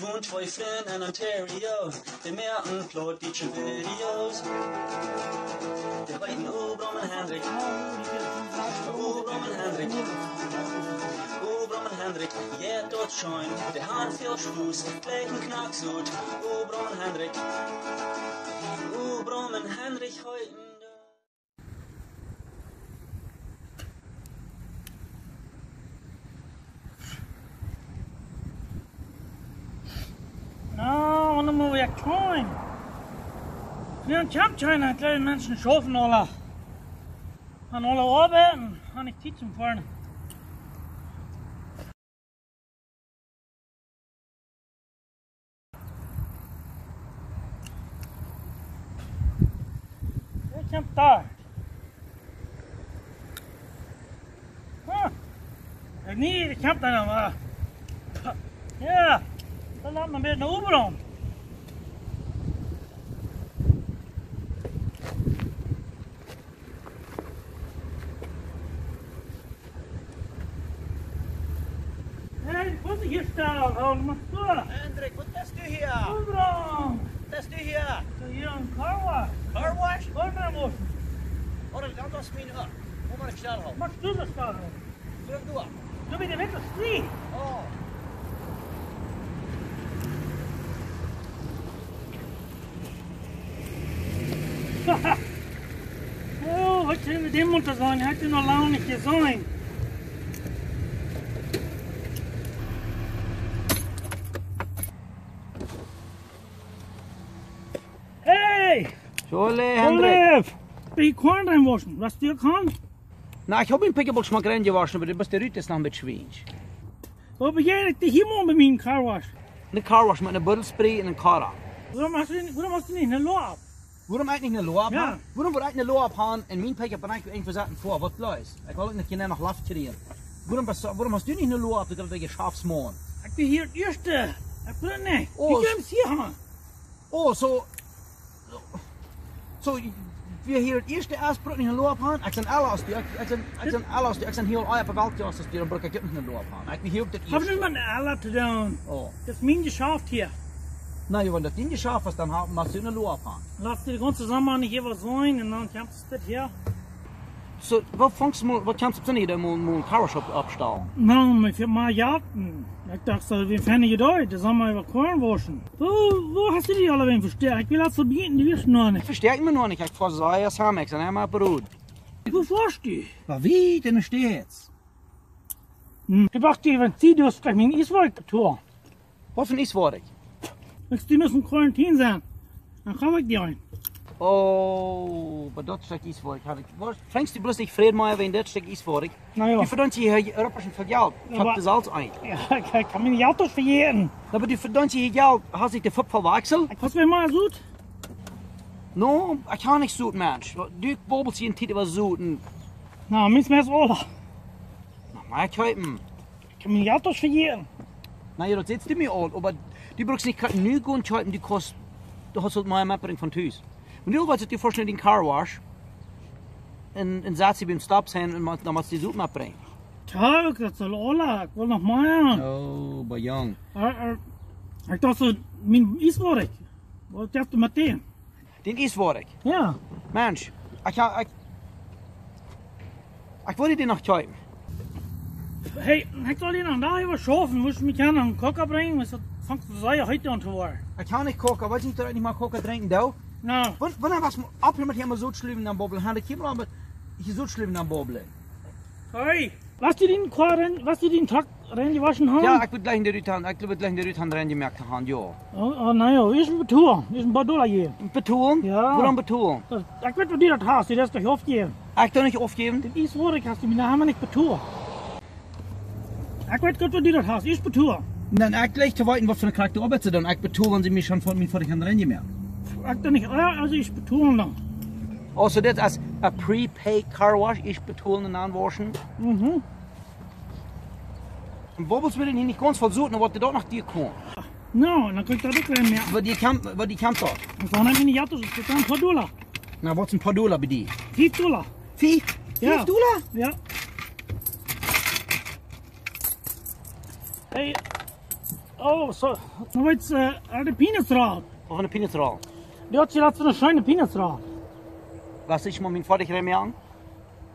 Woont twee vrienden in Ontario. De merken upload die video's. De heeten Oebrom en Hendrik. Oebrom en Hendrik. Oebrom en Hendrik. Ja, dort schein. De haar veel schloes. Kleiden knakzoet. Oebrom en Hendrik. Oebrom en Hendrik heuten. No, want to move your coin. Wir haben Kampfscheine, kleine Menschen schaffen alle. An alle arbeiten, habe ich Zeit zum Fahren. Ik heb daar. Ah, ik niet, ik heb daar nog maar. Ja, dan laat me weer naar Oberon. Hey, wat is hier staan? Hou maar voor. Hendrik, wat is du hier? Oberon. Wat is du hier? So hier een car wash. Car wash? Corner wash. Oh, dat kan dat mijn up. Hoe maar ik snel houden. Mag du das staan? Terug door. Du bist der Wetter street. Oh. Oh, wat zijn we dem moeten zijn? Had je nog lang niet gezien? Tjolle, Olive! Ben je korn reinwaschen? Was du kann? Na, ich habe ihn Pickelbox mal reingewaschen, aber du bist der Rüte ist noch mit Schwinsch. Ich dich hier mal mit meinem Car Wash? Eine Carwash mit einer Bottlespray und einem Kara. Warum hast du, warum hast du nicht eine Loab? Waarom eigenlijk een loop Ja. aan? Waarom wordt eigenlijk een loop aan en mijn pijker ben ik een verzetten voor wat luis? Ik wil ook niet geen nog laf kriegen. Waarom, bes- waarom hast du nicht eine loop dat je schafsmoon? Ich bin hier der Erste. Ich bin nicht. Oh, Wie kommst du hier hin? Oh, so. So, wir hier het eerste aanspraak in een loop aan. Ik zijn alles, ik zijn, ik zijn alles, ik zijn heel eigen weltjas, dus die brug ik niet een loop aan. Ik ben hier op dit Hab nicht eerste. mal eine Aller zu tun. Oh. Das ist mein Geschäft hier. Je, wenn das nicht geschafft hast, dann ha- machst du eine loop aan. Lass dir die ganze Sommer nicht hier was sein und dann kommst du das hier. So, du mal, wat kannst du nicht, da mal, mal einen Carwash ab, abstellen? Nou, maar für mal jagen. Ich dachte, so, wie fände ich das? Das haben wir über Korn waschen. Wo, wo hast du die alle wen verstärkt? Ich will das verbieten, die wissen noch Ich nicht. verstehe mich noch nicht, ich versage es haben, ich sage immer Brot. Wo forschst du? Aber wie, denn steht's? Hm. Ich dachte, wenn sie das gleich mit dem Iswald tun. Hoffen ist war ich. Die müssen Quarantin sein. Dann kann ich die ein. Oh, aber is voor ik. Had ik fängst du bloß nicht Fred mal, wenn dort steckt is voor ik. Naja, Die verdammt je hier Europa schon vergeld. Ich Aber- hab das alles ein. ja, ich kann mir die Autos verjähren. Aber die verdammt je Geld, hast dich der Fupp verwechselt? Was mir mal gut? No, ich kann nicht so, Mensch. Du bobbelst hier in Titel was so. Na, Na, müssen wir es alle. mal kaufen. Ich kann mir die Autos verjähren. Na ja, das setzt du mir an, aber du brauchst nicht nu gehen kaufen, die kost, du hast halt mal ein Mappering von Tüß. Und du willst dir vorstellen, den Car Wash. Und, und setzt sie beim Stop sein und machst- dann machst du die Suche abbringen. Tag, das soll alle. Ich will noch mal. Oh, bei Young. Äh, äh, Ich dachte, so, mein Iswald. Was darfst du mit dem? Den ist war ich. Ja. Mensch, ich, ha- ich, ich wollte dir noch kaufen. Hey, ich soll dir noch da über schaffen. Muss ich mich an einen Kocher bringen? Was fängt du sei heute an zu werden? Ich kann nicht kochen, weil ich nicht, nicht mal kochen trinken darf. Wann, wann was ab mit hier mal so schlimm am Bobbel? Hatte ich immer mit hier so schlimm am Bobbel. hey. Lass dir den Quaren, lass dir den Tag rein gewaschen haben? Ja, ich würde gleich in der Rüthand, ich würde gleich in der Rüthand reingemerkt haben, ja. Oh, oh naja, ist ein Beton. Ist ein paar Dollar hier. Beton? Ja. Woran Beton? Das- Ich will dir das Haus, dir das gleich aufgeben. Ich doch nicht aufgeben. Den Iswald hast du mir, da haben wir nicht Beton. Ich gut dir das Haus, ist Beton. Dann ich gleich zu warten, was für eine Charakter Arbeit sie dann. Ich beton, wenn sie mich schon von mir vor die Hand reingemerkt. Doch nicht, ja, also ich Beton dann. Also das als a prepaid car wash, ich betonen und anwaschen. Mhm. Und Bobbles würde ich nicht ganz versuchen, aber die dort nach dir kommen. No, dann kriegt er das gleich mehr. Aber die kann, aber die kann doch. Und dann haben wir nicht das ist ein paar Dollar. Na, was ein paar Dollar bei dir? 5 Dollar. Vier? Ja. Fünf Dollar? Ja. Hey, Oh, so. Nou weet je, uh, de peanutsraad. Of een peanutsrol. Die je laten van een schöne peanutsraad. Was ich mal mein Vater rem an?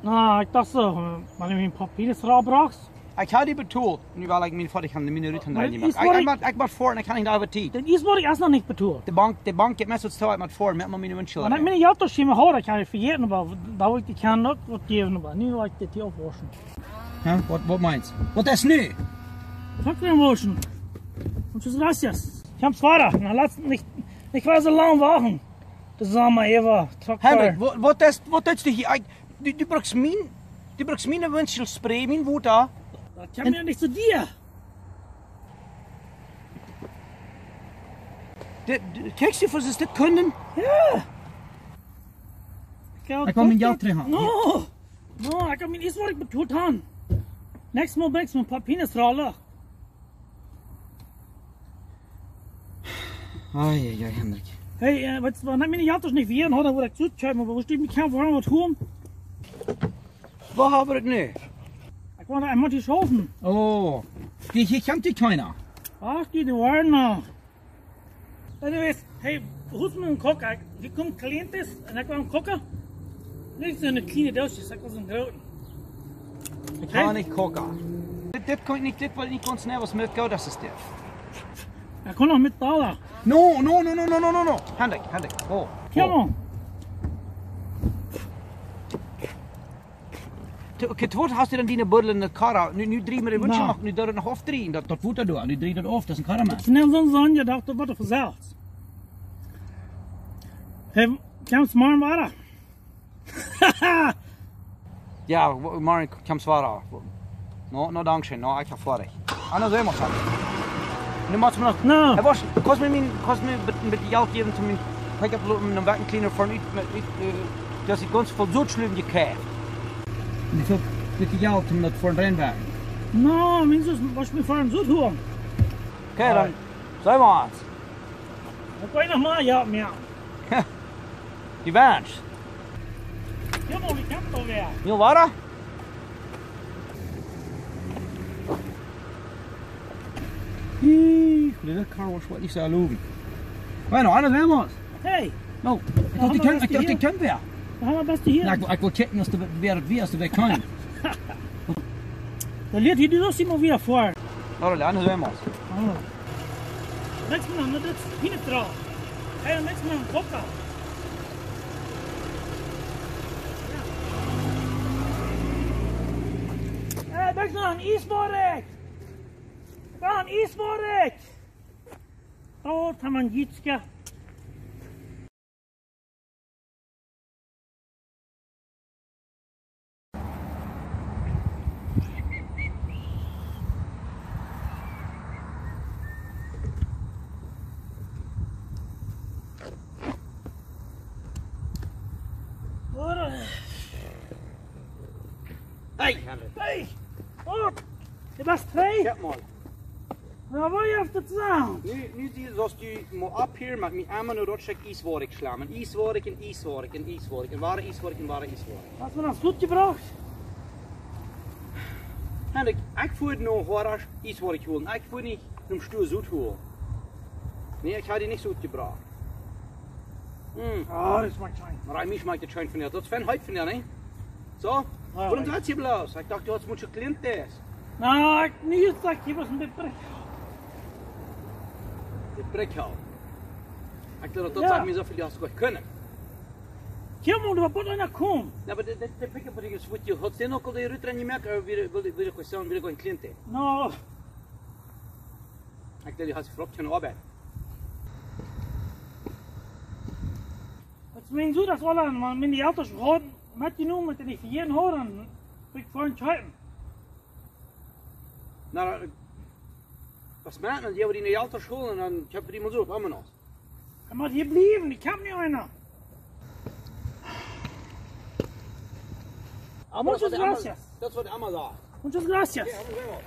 Nou, ik dacht zo, uh, maar je een paar peanutsraad bracht. Ich habe die betont, weil ich mein Vater kann meine Rüten Maar rein het gemacht. is Ich ich mach ich mach vor und ich kann nicht over tid. Dat is wat ik eerst nog niet betoeld. De bank de bank get mest zo met voor met mijn windshield. Maar ik ben niet altijd zien horen, ik heb je vergeten, maar dat wil ik die kan ook wat geven, maar nu wil ik dit hier opwassen. Huh? What what meinst? What that's new? Fuck den waschen. Muchas gracias. Ich hab's weiter. Na, lass nicht, nicht weiter so lang warten. Das sagen wir Eva. Hendrik, what what that's what that's die ich du du brauchst mein du brauchst meine windshield spray mein Water. Das kann mir nicht zu dir. De, de, kijk je voor ze dit kunnen? Ik kom mijn geld terug. No! No, ik heb mijn eerst wat ik betoeld aan. Next mal brengt me een paar penisrollen. Ai ai ai Hendrik. Hey, äh, wat, wat neem mijn autos niet weer, dan word ik zoetschrijven, maar waar steht mijn kamp waarom wat doen? Wat hebben we het nu? Ik wou een matje schoven. Oh, die hier komt die keiner. Ach, die de Warner. Anyways, hey, hoe is mijn kok? Ik- Die komt cliëntes en ik wou koken. Niet zo'n kleine doosjes, ik was een grote. Ik kan niet koken. Dit, dit kan ik niet, dit wil ik niet kon snel was met goud als het is. Ik kon nog met betalen. No, no, no, no, no, no, no, no. Hendrik, Hendrik. Oh. Kom on. Oké, het wordt hast du dan die buddel in de kar. Nu, nu drie met de wunsch Nou. nog, nu door het nog afdrieën. Dat, dat voet dat door. Nu drie dat af, dat is een karama. Snel zo'n zon, je dacht, dat wordt verzeld. Hey, kom morgen waren. Ja, maar ik kan zwaren. No, no, dankzij. No, ik ga voor dich. Anders zijn we het. Nu moet je nog... Nou, Het was, kost me mijn, kost me met, met geld geven te mijn... Ik heb een wackencleaner voor niet, met, niet, uh, dat ik ganz veel zoetslum gekrijgt. En ik heb met die geld om dat voor een renwagen. nou, mensen, was mir fahren zo doen. Oké, dan zijn we aan. Ik weet nog maar, ja, meer. Die wens. Kom on, wie kan toch weer? Heel waar? De car wash wat niet zo lopen. Bueno, anders zijn we. Hey, No, ik dacht die kan, ik dacht die kan weer. we gaan het beste hier. Nou, ik, wil- ik wil checken als de weer het weer als de weg kan. Dan leert hij dus immer wieder vor. Nou, de anders zijn we. Oh. Next man, dat is peanut Hey, next man, coca. Hey, next man, isborek. Man, Oh, tamangitska. Hey, Henrik. Hey, oh, je was twee. Wil je even samen? Nu, nu zoals je moet op hier met mijn armen een rotschek iswork slaan. En iswork en iswork en iswork. En ware iswork en ware iswork. Hast du das gut gebraucht? Henrik, ik voer nog hoor holen. Ik voer niet een stoel zoet holen. Nee, ik ga die niet zoet gebracht. Mm. Oh, das klein. Maar hij mich maakt het schön van jou. Dat is fan heute van jou, ne? Zo? Ja, Waarom ja. Ik dacht, du had moeten klint is. Nou, ik niet zeg, je was een beetje De prikhal. Ik dacht, dat Ja. zou me zoveel als goed kunnen. Kom, du war bot einer kom. Ja, maar de, de, de prikhal is wat je had. Zijn ook al de rutter en je merkt, er weer, wil, wil ik zeggen, wil ik een klint is. Nou, Ik dacht, je had gefragt geen arbeid. jetzt meinen du das alle, man, wenn die Autos roten, mit die nur mit den ich jeden hören, ich vorhin schreiben. Nou, eh, was meint man? Die hebben die in de auto school en dan heb je die maar zo op, allemaal nog. Er muss hier bleiben, die kam nicht einer. Aber Muchas gracias. Is wat allemaal daar. Muchas gracias. Wel.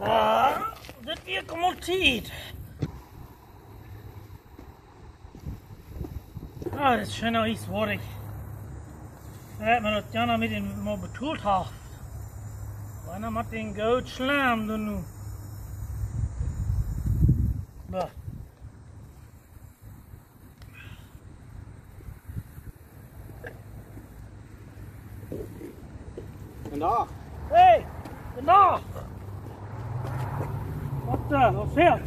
Ah, das hier kommt Zeit. Ah, das ist schön aus, wo Ja, man hat gerne mit dem mal betont hat. Einer macht den Goat Schlam, du nu. Bah. Vandaag. Hey, vandaag. Wat, uh, wat veert?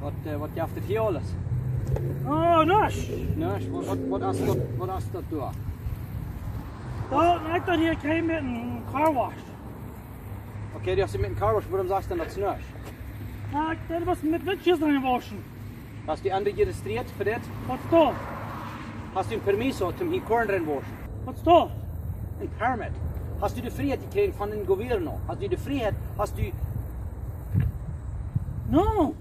Wat, uh, wat jaft het hier alles? Oh, nash. Nee, wat, wat, wat is dat, wat is dat door? Da, nee, dat hier kreeg met een car wash. Okay, die hast du mit dem Carwash, warum sagst du denn das nicht? Na, ik deed was met witjes reinwaschen. Hast du die andere geregistriert für das? Wat dat? Hast du ein Permiso zum hier Korn drin waschen? Wat dat? Ein Permit? Hast du die Freiheit gekriegt von dem Governo? Hast du die Freiheit, hast du... No.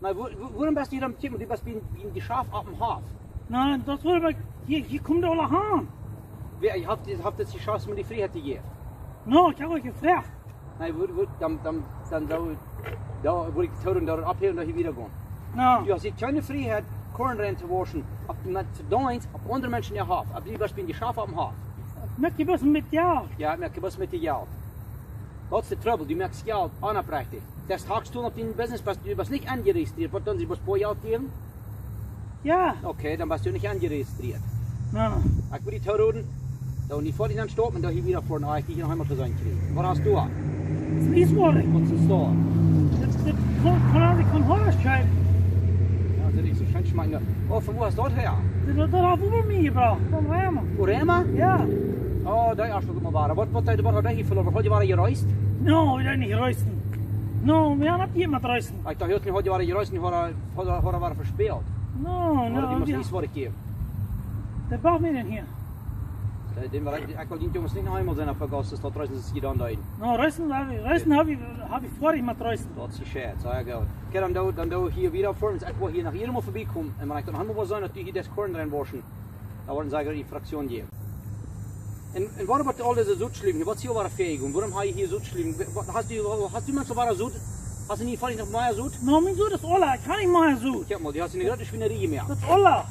Na, wo, wo, warum bist du hier am Tippen? Du bist wie, wie ein Geschaf auf dem Hof. Nein, dat wil ik. Hier, hier komt alle aan. Ich hab, ich hab das Geschaf mir die Freiheit gegeben. No, ik heb euch gevraagd. Nein, wo, wo, dann, dann, dann, da, da, wo ich die und da abheben und da hier wieder gehen. Nou, Du hast keine Freiheit, Korn rein zu waschen, auf die für deins, auf andere Menschen in der Hof. Aber du bist wie ein Geschaf auf dem Hof. met je best met jou. Ja, was met die geld. Is de trouble, du merkst geld onaprechtig. Das hakst du auf den Business, bist, du bist nicht angeregistriert. Was dann, sie was paar Geld geben? Ja. Okay, dann bist du nicht angeregistriert. Nou, Ich will die Tauroden, da und die vor dann stoppen, da hier wieder vor, na, ich gehe noch einmal zu sein. Was hast du? Was ist da? Dat dat kon kan ik kan horen schrijven. Ja, das ist so schön schmecken. Oh, von wo hast du das her? Dat dat had voor mij gebracht. Van Rema. Urema? Ja. Oh, da ist schon mal war. Was, hat er hier verloren? Hat die war gereist? No, we zijn niet gereisten. No, we gaan op iemand reisen. Ich dachte, heute hat die war gereist, hat er, hat er, hat er war verspielt. No, Oder die no, muss die, nicht was geben. dat braucht mir denn hier. Den war, ich will die Jungs nicht noch einmal sein, auf der Gast, das da draußen ist getan da. No, reisen habe ich, habe ich vor, ich mit reisen. Dat is shit, sag ich auch. Okay, dann do, dann do hier wieder vor uns, will hier nach jedem Mal vorbeikommen. Und wenn ich dann haben wir sein, hier das Korn rein waschen, da wollen sie die Fraktion geben. Und, und warum hat all diese Sudschliegen, was hier war fähig und warum habe ich hier Sudschliegen? Hast du, hast du mal so war Sud? Hast du nie fallen nach Meier Sud? No, mijn zoon, dat is Ola. Ik ga niet maar zo. Kijk mal, die hast du eine gerade Schweinerie mehr. Dat is Ola.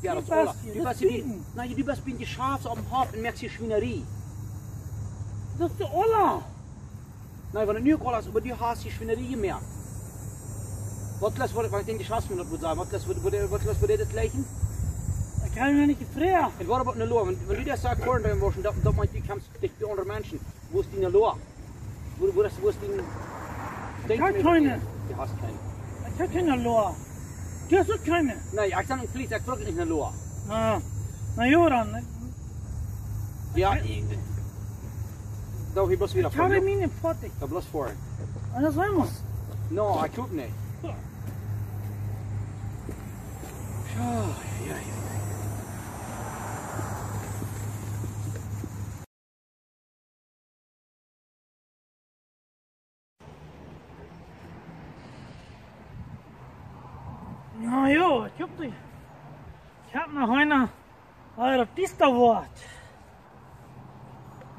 Ja, das ist best- Du bist is die, nein, du bist bin die Schafs auf dem Hof und merkst die Schweinerie. Dat is de Ola. Nein, wenn du nu alles über die hast die Schweinerie mehr. Was lässt, was ich denke, die Schafs das sagen, was lässt, was lässt, würde das gleichen? Ik heb je niet gevraagd. En wat about een law? Want wanneer je zegt korn erin waschen, dat, dat maakt die kans dicht bij andere mensen. Wo ist die law? Wo, wo, ist, wo ist die... Ik heb keine. Die hast keine. Ik heb geen Loa. Du hast ook keine. Nee, ik sta in vlies, ik trok niet naar law. Nou, nou Joran, Ja, ik... Da heb je bloß wieder heb voor. hem niet fertig. Da bloß voor. En dat is helemaal. No, ik koop niet. Ja, ja, ja. Nou joh, ik heb die. Ik heb nog een uit op die woord.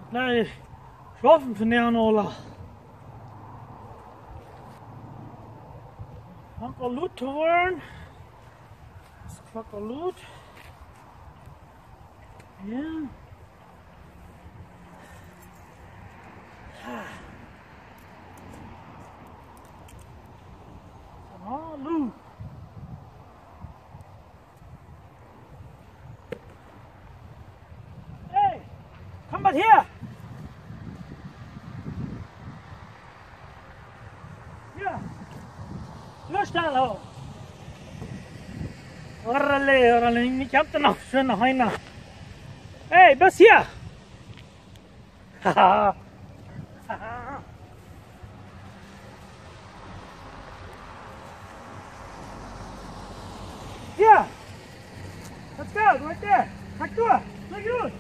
Nee, schaffen van der Ola. Hangt al loot te worden. Is kwak al loot. Ja. here. Yeah. Löstel hó. Orrali, orrali, inni kjæmtina, sunna hæna. Hey, buss here. Haha. Haha. Yeah. Let's go, right there. Back door. Look at it.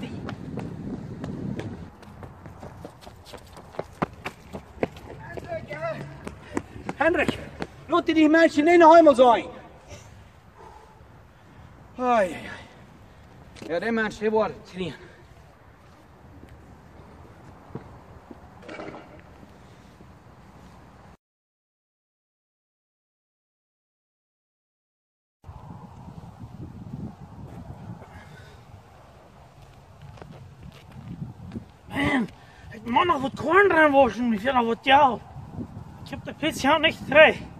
Die. Hendrik, ja. Hendrik, laat die mensen in de hemel zijn. Ai, ai, ai. Ja, der Mensch, der war drin. Man, ik moet nog wat korn dran waschen, ik wil nog wat jou. Ik heb de pits jou niet vrij.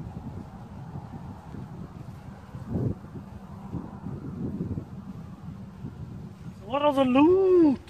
Wat is een loot?